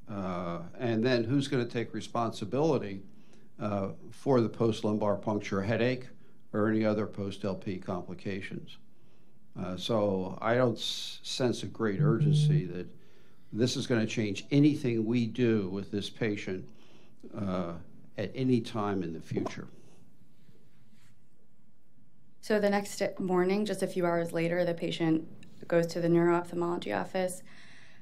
K: Uh, And then who's going to take responsibility uh, for the post-lumbar puncture headache or any other post-LP complications? Uh, So I don't s- sense a great urgency that this is going to change anything we do with this patient uh, at any time in the future.
J: So the next morning, just a few hours later, the patient goes to the neuro-ophthalmology office.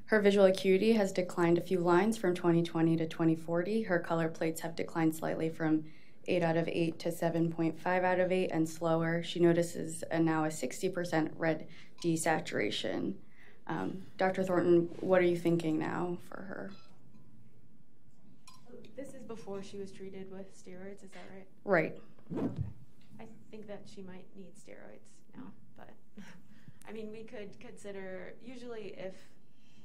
J: Her visual acuity has declined a few lines from 2020 to 2040. Her color plates have declined slightly from 8 out of 8 to 7.5 out of 8 and slower. She notices a, now a 60% red desaturation. Um, Dr. Thornton, what are you thinking now for her?
L: This is before she was treated with steroids, is that right?
J: Right.
L: Okay. I think that she might need steroids now, but I mean, we could consider, usually if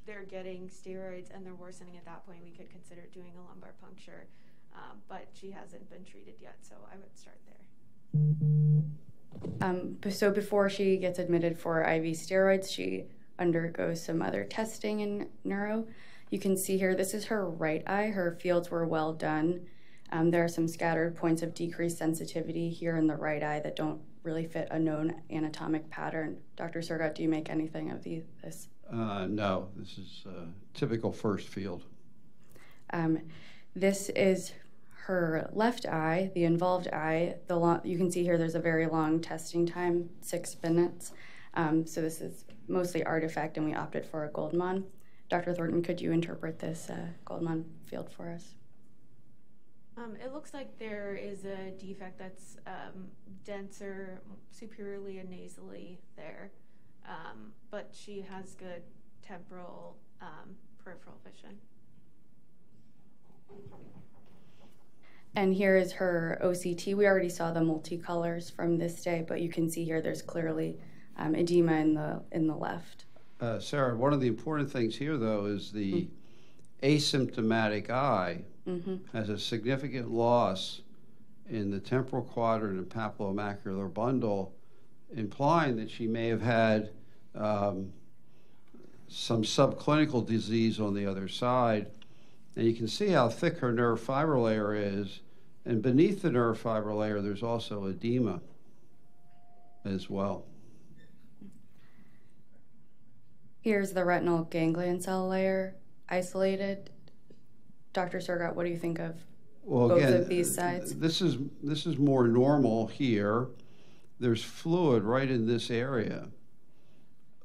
L: they're getting steroids and they're worsening at that point, we could consider doing a lumbar puncture. Um, but she hasn't been treated yet, so I would start there.
J: Um, so before she gets admitted for IV steroids, she undergoes some other testing in neuro. You can see here, this is her right eye. Her fields were well done. Um, there are some scattered points of decreased sensitivity here in the right eye that don't really fit a known anatomic pattern. Dr. Sergott, do you make anything of these, this?
K: Uh, No, this is uh, typical first field.
J: Um, this is her left eye, the involved eye. The long, you can see here there's a very long testing time, six minutes. Um, so this is mostly artifact, and we opted for a Goldmann. Dr. Thornton, could you interpret this uh, Goldmann field for us?
L: Um, it looks like there is a defect that's um, denser superiorly and nasally there, um, but she has good temporal um, peripheral vision.
J: And here is her OCT. We already saw the multicolors from this day, but you can see here there's clearly um, edema in the in the left.
K: Uh, Sarah, one of the important things here, though, is the asymptomatic eye
J: Mhm.
K: has a significant loss in the temporal quadrant and papillomacular bundle, implying that she may have had um, some subclinical disease on the other side. And you can see how thick her nerve fiber layer is. And beneath the nerve fiber layer, there's also edema as well.
J: Here's the retinal ganglion cell layer isolated. Dr. Sergott, what do you think of
K: Well,
J: both
K: again,
J: of these sides?
K: This is this is more normal here. There's fluid right in this area.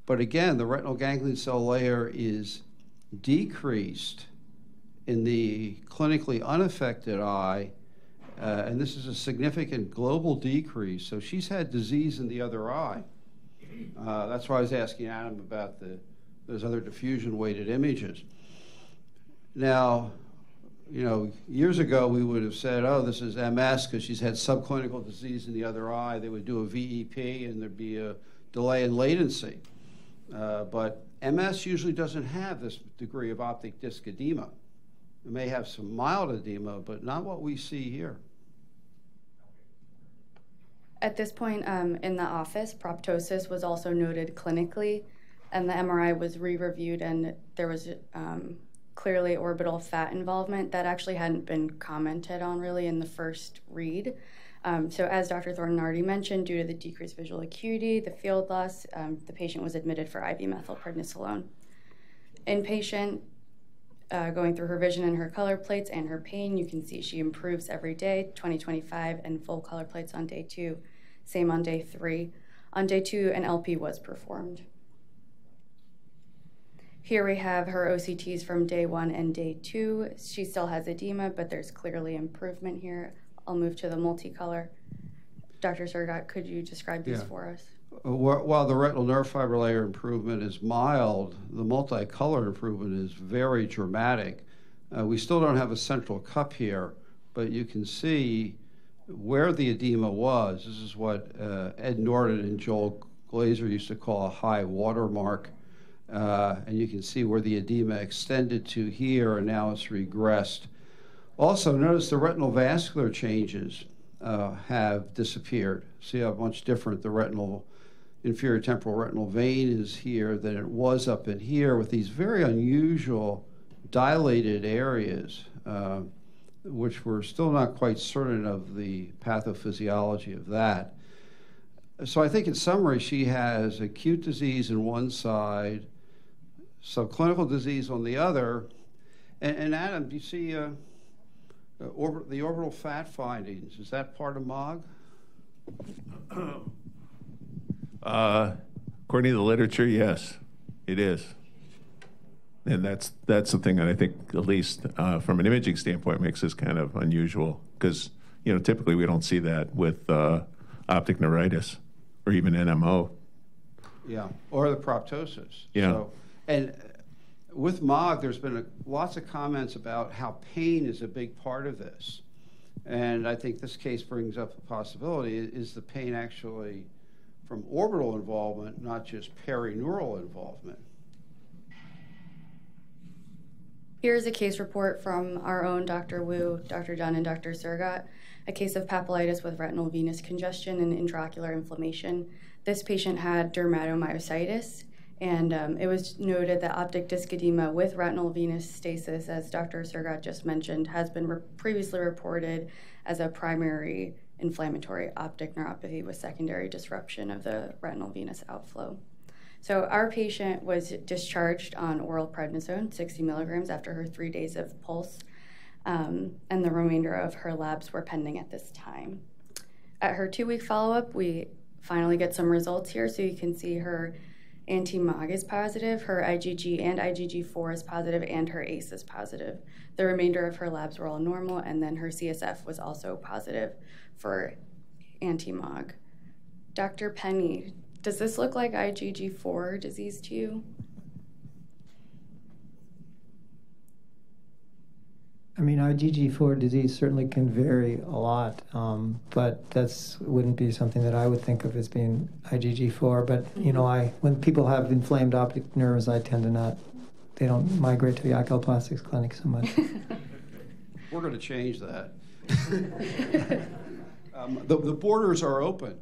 K: But again, the retinal ganglion cell layer is decreased in the clinically unaffected eye, uh, and this is a significant global decrease. So she's had disease in the other eye. Uh, that's why I was asking Adam about the those other diffusion weighted images. Now, you know, years ago we would have said, oh, this is MS because she's had subclinical disease in the other eye. They would do a VEP and there'd be a delay in latency. Uh, but MS usually doesn't have this degree of optic disc edema. It may have some mild edema, but not what we see here.
J: At this point um, in the office, proptosis was also noted clinically, and the MRI was re reviewed, and there was um, clearly orbital fat involvement that actually hadn't been commented on really in the first read. Um, so, as Dr. Thornton already mentioned, due to the decreased visual acuity, the field loss, um, the patient was admitted for IV methylprednisolone. Inpatient, uh, going through her vision and her color plates and her pain, you can see she improves every day, 2025, and full color plates on day two. Same on day three. On day two, an LP was performed. Here we have her OCTs from day one and day two. She still has edema, but there's clearly improvement here. I'll move to the multicolor. Dr. Sergott, could you describe these
K: Yeah.
J: for us?
K: Wh- While the retinal nerve fiber layer improvement is mild, the multicolor improvement is very dramatic. Uh, we still don't have a central cup here, but you can see where the edema was. This is what uh, Ed Norton and Joel Glaser used to call a high watermark. Uh, and you can see where the edema extended to here, and now it's regressed. Also, notice the retinal vascular changes uh, have disappeared. See how much different the retinal inferior temporal retinal vein is here than it was up in here with these very unusual dilated areas, uh, which we're still not quite certain of the pathophysiology of that. So I think in summary, she has acute disease in one side, subclinical disease on the other. And, and Adam, do you see uh, uh, orbit, the orbital fat findings? Is that part of MOG?
F: Uh, according to the literature, yes, it is. And that's that's the thing that I think, at least uh, from an imaging standpoint, makes this kind of unusual because you know typically we don't see that with uh, optic neuritis or even NMO.
K: Yeah, or the proptosis.
F: Yeah.
K: So, and with MOG, there's been a, lots of comments about how pain is a big part of this. And I think this case brings up the possibility is the pain actually from orbital involvement, not just perineural involvement?
J: Here's a case report from our own Dr. Wu, Dr. Dunn, and Dr. Sergott, a case of papillitis with retinal venous congestion and intraocular inflammation. This patient had dermatomyositis, and um, it was noted that optic disc edema with retinal venous stasis, as Dr. Sergott just mentioned, has been re- previously reported as a primary inflammatory optic neuropathy with secondary disruption of the retinal venous outflow. So our patient was discharged on oral prednisone, 60 milligrams, after her three days of pulse, um, and the remainder of her labs were pending at this time. At her two-week follow-up, we finally get some results here, so you can see her anti-MOG is positive, her IgG and IgG4 is positive, and her ACE is positive. The remainder of her labs were all normal, and then her CSF was also positive for anti-MOG. Dr. Penne, does this look like IgG4 disease to you?
B: I mean, IgG4 disease certainly can vary a lot, um, but that's wouldn't be something that I would think of as being IgG4. But you know, I when people have inflamed optic nerves, I tend to not. They don't migrate to the oculoplastics clinic so much.
K: We're going to change that. um, the, the borders are open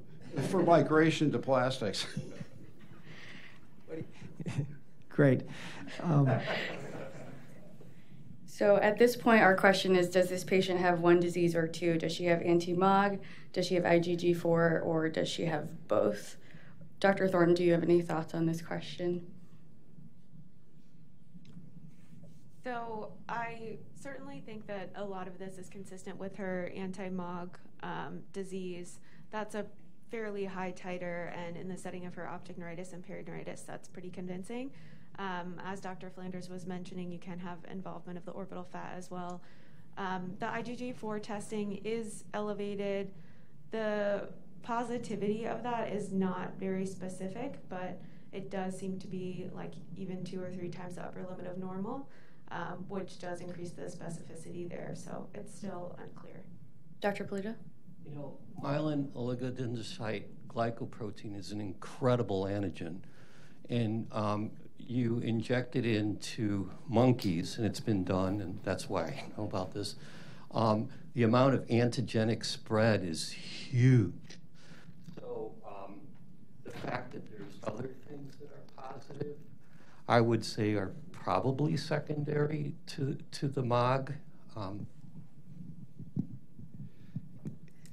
K: for migration to plastics.
B: Great. Um,
J: so at this point, our question is Does this patient have one disease or two? Does she have anti MOG? Does she have IgG4? Or does she have both? Dr. Thornton, do you have any thoughts on this question?
L: So I certainly think that a lot of this is consistent with her anti-MOG um, disease. That's a fairly high titer, and in the setting of her optic neuritis and perineuritis, that's pretty convincing. Um, as Dr. Flanders was mentioning, you can have involvement of the orbital fat as well. Um, the IgG4 testing is elevated. The positivity of that is not very specific, but it does seem to be like even two or three times the upper limit of normal, um, which does increase the specificity there. So it's still unclear.
J: Dr. Polito?
G: You know, myelin oligodendrocyte glycoprotein is an incredible antigen. And um, you inject it into monkeys, and it's been done, and that's why I know about this. Um, the amount of antigenic spread is huge. So um, the fact that there's other things that are positive, I would say, are probably secondary to to the MOG. Um,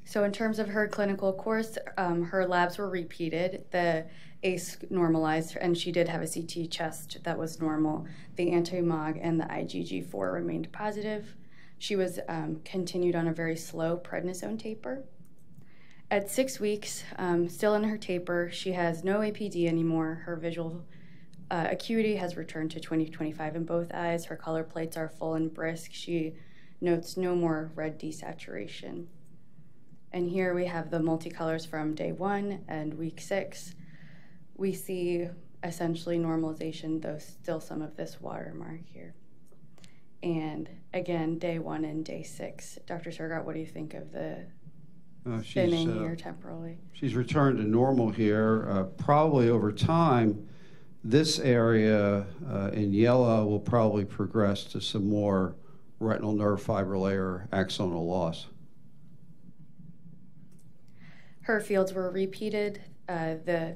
J: so in terms of her clinical course, um, her labs were repeated. The ACE normalized, and she did have a CT chest that was normal. The anti-MOG and the IgG4 remained positive. She was um, continued on a very slow prednisone taper. At six weeks, um, still in her taper, she has no APD anymore. Her visual uh, acuity has returned to 20/25 in both eyes. Her color plates are full and brisk. She notes no more red desaturation. And here we have the multicolors from day one and week six we see essentially normalization, though still some of this watermark here. And again, day one and day six. Dr. Sergott, what do you think of the uh, thinning uh, here temporally?
K: She's returned to normal here. Uh, probably over time, this area uh, in yellow will probably progress to some more retinal nerve fiber layer axonal loss.
J: Her fields were repeated. Uh, the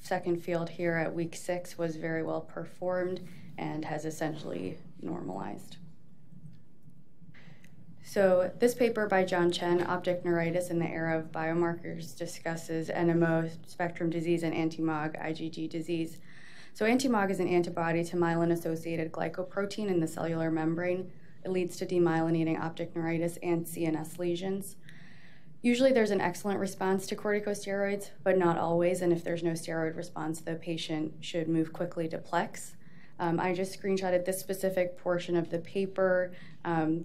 J: second field here at week six was very well performed and has essentially normalized. So, this paper by John Chen, Optic Neuritis in the Era of Biomarkers, discusses NMO, spectrum disease, and anti-MOG IgG disease. So, anti-MOG is an antibody to myelin associated glycoprotein in the cellular membrane. It leads to demyelinating optic neuritis and CNS lesions. Usually, there's an excellent response to corticosteroids, but not always. And if there's no steroid response, the patient should move quickly to PLEX. Um, I just screenshotted this specific portion of the paper. Um,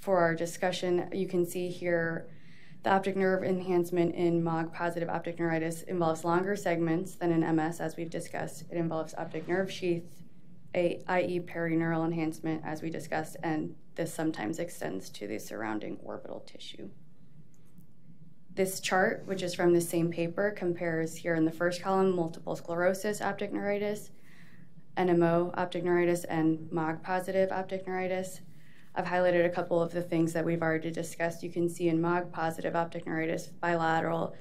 J: for our discussion, you can see here the optic nerve enhancement in MOG positive optic neuritis involves longer segments than in MS, as we've discussed. It involves optic nerve sheath, a, i.e., perineural enhancement, as we discussed, and this sometimes extends to the surrounding orbital tissue. This chart, which is from the same paper, compares here in the first column multiple sclerosis optic neuritis, NMO optic neuritis, and MOG positive optic neuritis. I've highlighted a couple of the things that we've already discussed. You can see in MOG positive optic neuritis, bilateral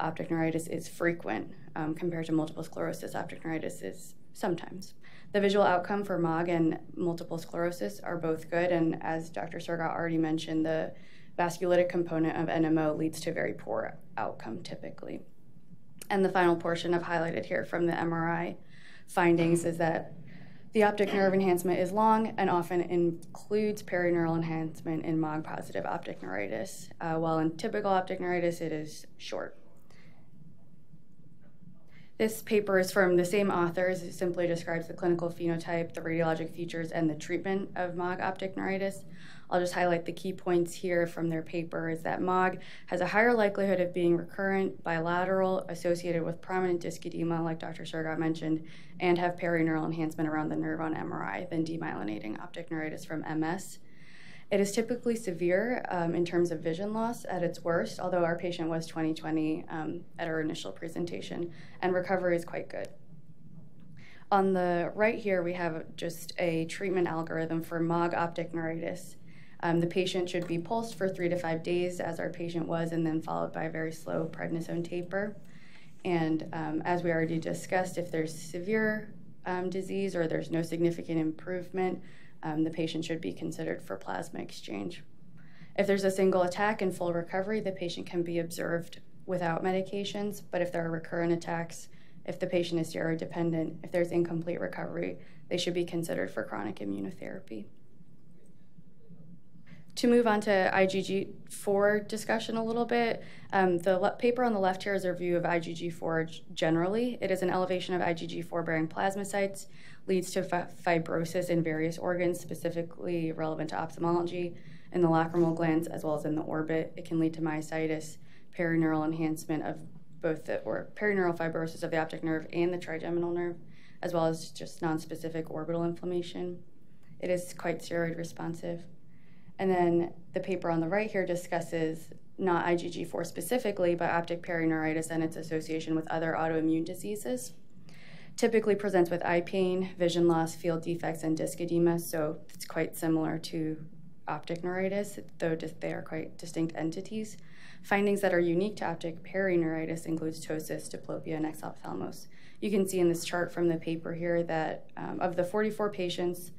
J: optic neuritis is frequent um, compared to multiple sclerosis optic neuritis is sometimes. The visual outcome for MOG and multiple sclerosis are both good, and as Dr. Sergott already mentioned, the vasculitic component of NMO leads to very poor outcome typically. And the final portion I've highlighted here from the MRI findings is that the optic nerve enhancement is long and often includes perineural enhancement in MOG positive optic neuritis, uh, while in typical optic neuritis it is short. This paper is from the same authors. It simply describes the clinical phenotype, the radiologic features, and the treatment of MOG optic neuritis. I'll just highlight the key points here from their paper is that MOG has a higher likelihood of being recurrent, bilateral, associated with prominent disc edema, like Dr. Sergott mentioned, and have perineural enhancement around the nerve on MRI than demyelinating optic neuritis from MS. It is typically severe um, in terms of vision loss at its worst, although our patient was 20/20 um, at our initial presentation, and recovery is quite good. On the right here, we have just a treatment algorithm for MOG optic neuritis. Um, the patient should be pulsed for three to five days, as our patient was, and then followed by a very slow prednisone taper. And um, as we already discussed, if there's severe um, disease or there's no significant improvement, um, the patient should be considered for plasma exchange. If there's a single attack and full recovery, the patient can be observed without medications, but if there are recurrent attacks, if the patient is steroid dependent, if there's incomplete recovery, they should be considered for chronic immunotherapy. To move on to IgG4 discussion a little bit, um, the le- paper on the left here is a review of IgG4 generally. It is an elevation of IgG4 bearing plasmacytes, leads to fi- fibrosis in various organs, specifically relevant to ophthalmology, in the lacrimal glands as well as in the orbit. It can lead to myositis, perineural enhancement of both the or perineural fibrosis of the optic nerve and the trigeminal nerve, as well as just nonspecific orbital inflammation. It is quite steroid responsive. And then the paper on the right here discusses not IgG4 specifically, but optic perineuritis and its association with other autoimmune diseases. Typically presents with eye pain, vision loss, field defects, and disc edema, so it's quite similar to optic neuritis, though they are quite distinct entities. Findings that are unique to optic perineuritis includes ptosis, diplopia, and exophthalmos. You can see in this chart from the paper here that um, of the 44 patients,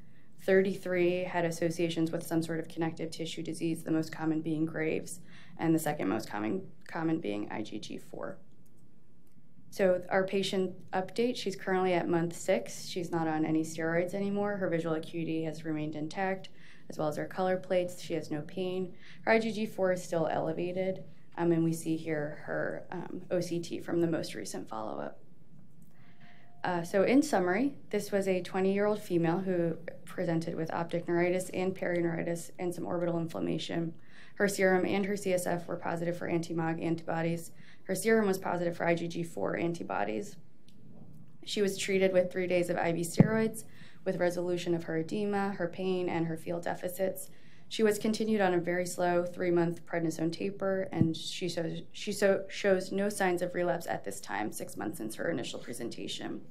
J: 33 had associations with some sort of connective tissue disease, the most common being Graves, and the second most common, common being IgG4. So, our patient update she's currently at month six. She's not on any steroids anymore. Her visual acuity has remained intact, as well as her color plates. She has no pain. Her IgG4 is still elevated, um, and we see here her um, OCT from the most recent follow up. Uh, so, in summary, this was a 20 year old female who presented with optic neuritis and perineuritis and some orbital inflammation. Her serum and her CSF were positive for anti-MOG antibodies. Her serum was positive for IgG4 antibodies. She was treated with three days of IV steroids with resolution of her edema, her pain, and her field deficits. She was continued on a very slow three month prednisone taper, and she, shows, she so, shows no signs of relapse at this time, six months since her initial presentation.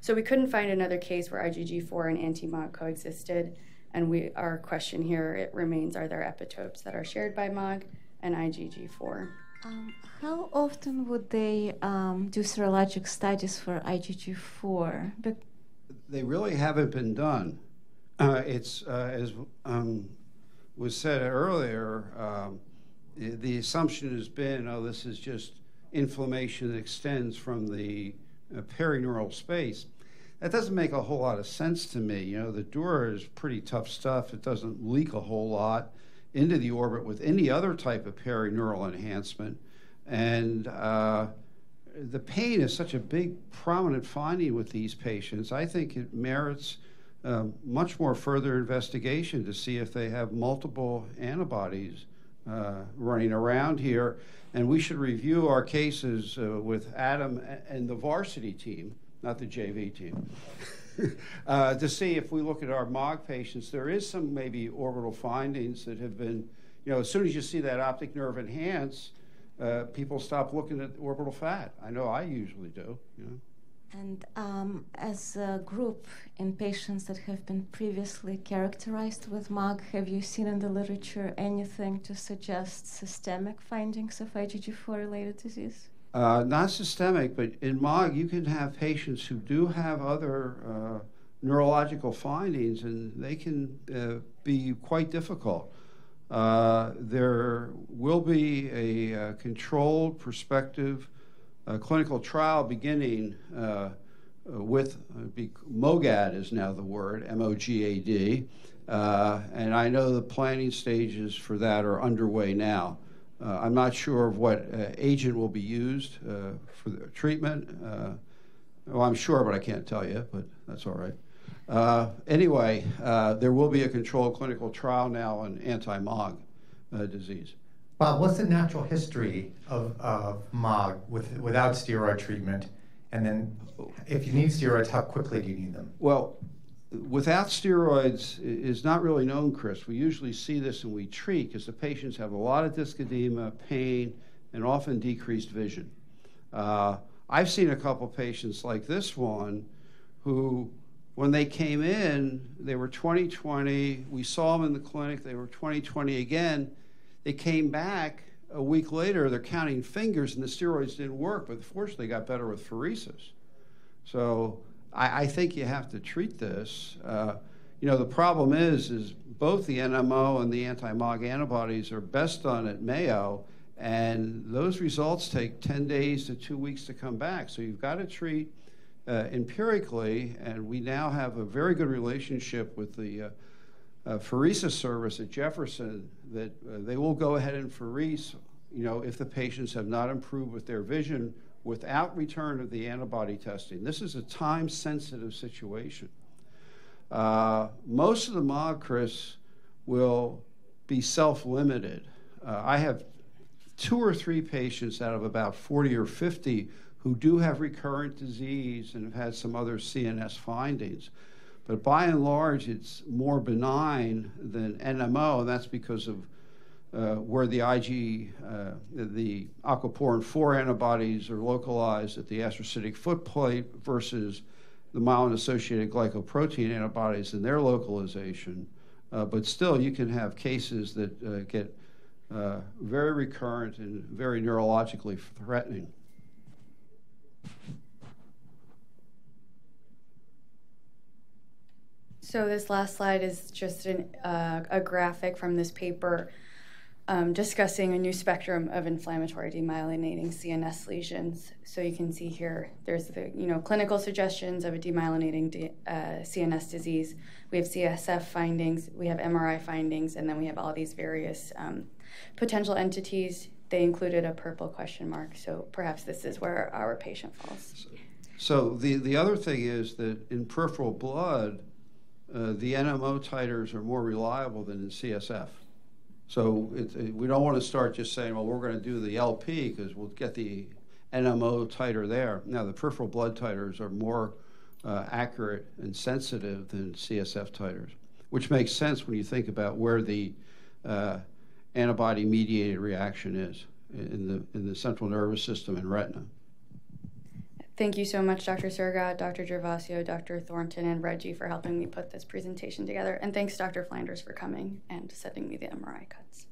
J: So we couldn't find another case where IgG4 and anti-MOG coexisted. And we, our question here it remains are there epitopes that are shared by MOG and IgG4?
E: Um, how often would they um, do serologic studies for IgG4? Be-
K: they really haven't been done. Uh, it's, uh, as um, was said earlier, um, the, the assumption has been, oh, this is just inflammation that extends from the perineural space. That doesn't make a whole lot of sense to me. You know, the dura is pretty tough stuff. It doesn't leak a whole lot into the orbit with any other type of perineural enhancement. And uh, the pain is such a big, prominent finding with these patients. I think it merits uh, much more further investigation to see if they have multiple antibodies uh, running around here. And we should review our cases uh, with Adam and the varsity team, not the JV team. uh, to see if we look at our MOG patients, there is some maybe orbital findings that have been, you know, as soon as you see that optic nerve enhance, uh, people stop looking at orbital fat. I know I usually do. You know.
E: And um, as a group in patients that have been previously characterized with MOG, have you seen in the literature anything to suggest systemic findings of IgG4 related disease?
K: Uh, not systemic, but in MOG, you can have patients who do have other uh, neurological findings, and they can uh, be quite difficult. Uh, there will be a uh, controlled, prospective clinical trial beginning uh, with uh, MOGAD is now the word, M O G A D. Uh, and I know the planning stages for that are underway now. Uh, I'm not sure of what uh, agent will be used uh, for the treatment. well, I'm sure, but I can't tell you, but that's all right. anyway, there will be a controlled clinical trial now on anti MOG disease.
C: Bob, what's the natural history of, of MOG with, without steroid treatment? And then if you need steroids, how quickly do you need them?
K: Well, without steroids is not really known, Chris. We usually see this and we treat because the patients have a lot of discedema, pain, and often decreased vision. Uh, I've seen a couple patients like this one who, when they came in, they were 20/20. We saw them in the clinic, they were 20/20 again they came back a week later, they're counting fingers and the steroids didn't work, but fortunately got better with pheresis. So I, I think you have to treat this. Uh, you know, the problem is, is both the NMO and the anti-MOG antibodies are best done at Mayo, and those results take 10 days to two weeks to come back. So you've got to treat uh, empirically, and we now have a very good relationship with the uh, pheresis service at Jefferson that uh, they will go ahead and pherese, you know, if the patients have not improved with their vision without return of the antibody testing. This is a time-sensitive situation. Uh, most of the MOG, Chris, will be self-limited. Uh, I have two or three patients out of about 40 or 50 who do have recurrent disease and have had some other CNS findings. But by and large, it's more benign than NMO, and that's because of uh, where the IG, uh, the aquaporin 4 antibodies are localized at the astrocytic footplate versus the myelin associated glycoprotein antibodies and their localization. Uh, but still, you can have cases that uh, get uh, very recurrent and very neurologically threatening.
J: So this last slide is just an, uh, a graphic from this paper um, discussing a new spectrum of inflammatory demyelinating CNS lesions. So you can see here, there's the you know clinical suggestions of a demyelinating de, uh, CNS disease. We have CSF findings, we have MRI findings, and then we have all these various um, potential entities. They included a purple question mark, so perhaps this is where our patient falls.
K: So the, the other thing is that in peripheral blood, uh, the NMO titers are more reliable than the CSF. So it, it, we don't want to start just saying, well, we're going to do the LP because we'll get the NMO titer there. Now, the peripheral blood titers are more uh, accurate and sensitive than CSF titers, which makes sense when you think about where the uh, antibody mediated reaction is in the, in the central nervous system and retina.
J: Thank you so much, Dr. Sergott, Dr. Gervasio, Dr. Thornton, and Reggie for helping me put this presentation together. And thanks, Dr. Flanders, for coming and sending me the MRI cuts.